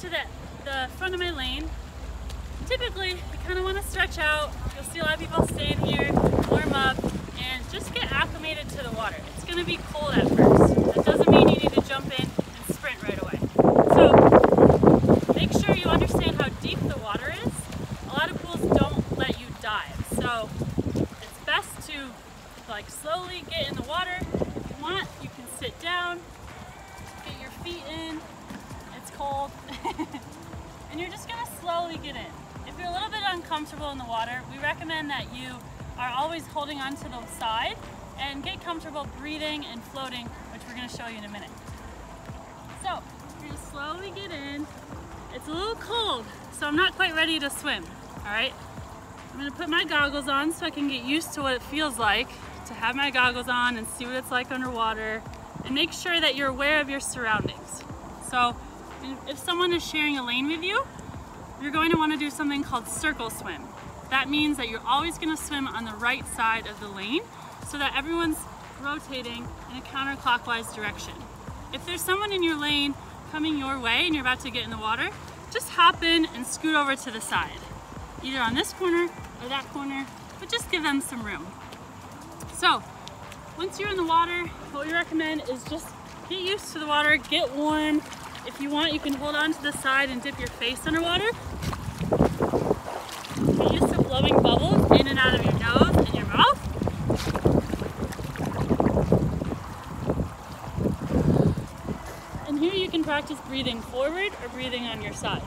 to the, the front of my lane, typically you kind of want to stretch out. You'll see a lot of people staying here, warm up, and just get acclimated to the water. It's going to be cold at first. That doesn't mean you need to jump in and sprint right away. So make sure you understand how deep the water is. A lot of pools don't let you dive, so it's best to like slowly get in the water. Gonna get in. If you're a little bit uncomfortable in the water, we recommend that you are always holding onto the side and get comfortable breathing and floating, which we're gonna show you in a minute. So, you're gonna slowly get in. It's a little cold, so I'm not quite ready to swim, all right? I'm gonna put my goggles on so I can get used to what it feels like to have my goggles on and see what it's like underwater and make sure that you're aware of your surroundings. So if someone is sharing a lane with you, you're going to want to do something called circle swim. That means that you're always going to swim on the right side of the lane so that everyone's rotating in a counterclockwise direction. If there's someone in your lane coming your way and you're about to get in the water, just hop in and scoot over to the side. Either on this corner or that corner, but just give them some room. So, once you're in the water, what we recommend is just get used to the water, get warm. If you want, you can hold on to the side and dip your face underwater. Get used to blowing bubbles in and out of your nose and your mouth. And here you can practice breathing forward or breathing on your sides.